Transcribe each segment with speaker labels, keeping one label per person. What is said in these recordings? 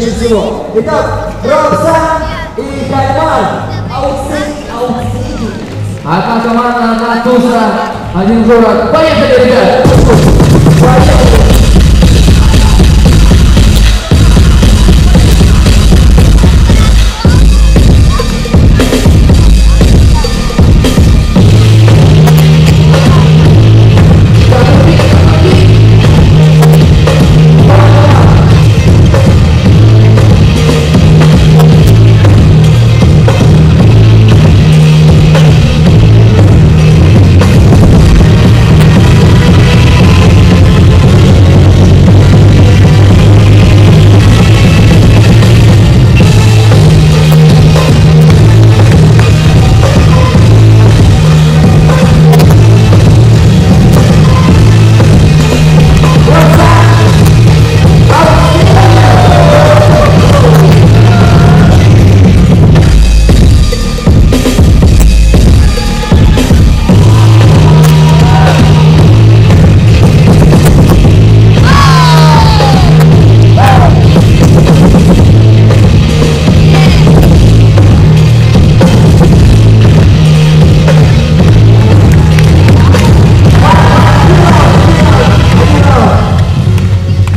Speaker 1: меньше всего. Итак, Робсан и Кальмар. Outside, outside.
Speaker 2: Одна команда, одна туса, один город. Поехали, ребят!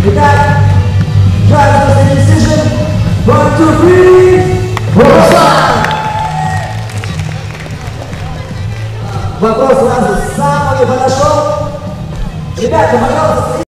Speaker 1: Итак, Judges decision. One, two! Вопрос сразу с самого подошел. Ребята, пожалуйста,